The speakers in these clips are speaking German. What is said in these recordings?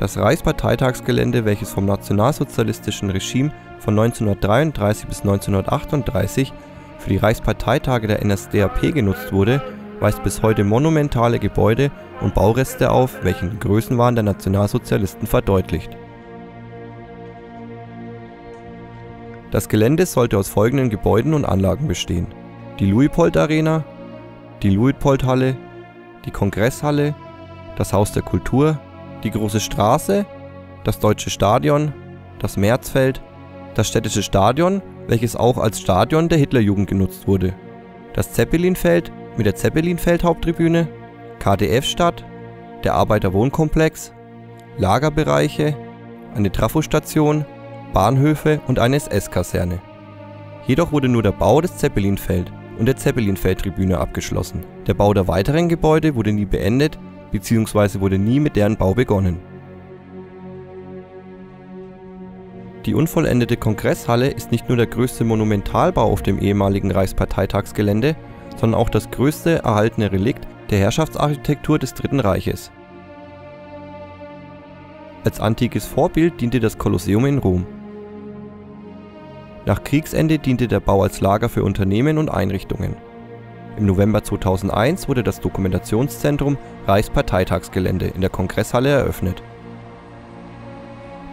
Das Reichsparteitagsgelände, welches vom nationalsozialistischen Regime von 1933 bis 1938 für die Reichsparteitage der NSDAP genutzt wurde, weist bis heute monumentale Gebäude und Baureste auf, welche den Größenwahn der Nationalsozialisten verdeutlicht. Das Gelände sollte aus folgenden Gebäuden und Anlagen bestehen: die Luitpold-Arena, die Luitpold-Halle, die Kongresshalle, das Haus der Kultur, die Große Straße, das Deutsche Stadion, das Märzfeld, das Städtische Stadion, welches auch als Stadion der Hitlerjugend genutzt wurde, das Zeppelinfeld mit der Zeppelinfeld-Haupttribüne, KdF-Stadt, der Arbeiterwohnkomplex, Lagerbereiche, eine Trafostation, Bahnhöfe und eine SS-Kaserne. Jedoch wurde nur der Bau des Zeppelinfeld und der Zeppelinfeld-Tribüne abgeschlossen. Der Bau der weiteren Gebäude wurde nie beendet bzw. wurde nie mit deren Bau begonnen. Die unvollendete Kongresshalle ist nicht nur der größte Monumentalbau auf dem ehemaligen Reichsparteitagsgelände, sondern auch das größte erhaltene Relikt der Herrschaftsarchitektur des Dritten Reiches. Als antikes Vorbild diente das Kolosseum in Rom. Nach Kriegsende diente der Bau als Lager für Unternehmen und Einrichtungen im November 2001 wurde das Dokumentationszentrum Reichsparteitagsgelände in der Kongresshalle eröffnet.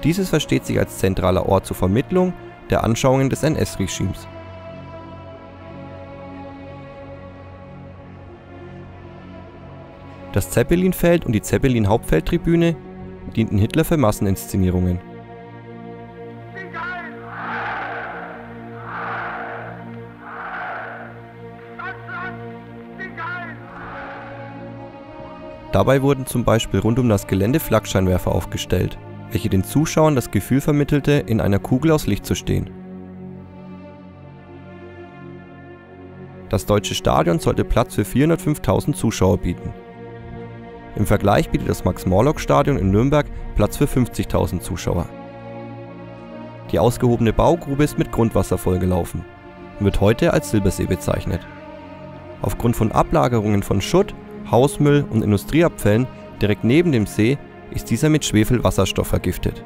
Dieses versteht sich als zentraler Ort zur Vermittlung der Anschauungen des NS-Regimes. Das Zeppelinfeld und die Zeppelin-Hauptfeldtribüne dienten Hitler für Masseninszenierungen Dabei wurden zum Beispiel rund um das Gelände Flakscheinwerfer aufgestellt, welche den Zuschauern das Gefühl vermittelte, in einer Kugel aus Licht zu stehen. Das deutsche Stadion sollte Platz für 405.000 Zuschauer bieten. Im Vergleich bietet das Max-Morlock-Stadion in Nürnberg Platz für 50.000 Zuschauer. Die ausgehobene Baugrube ist mit Grundwasser vollgelaufen und wird heute als Silbersee bezeichnet. Aufgrund von Ablagerungen von Schutt Hausmüll und Industrieabfällen direkt neben dem See ist dieser mit Schwefelwasserstoff vergiftet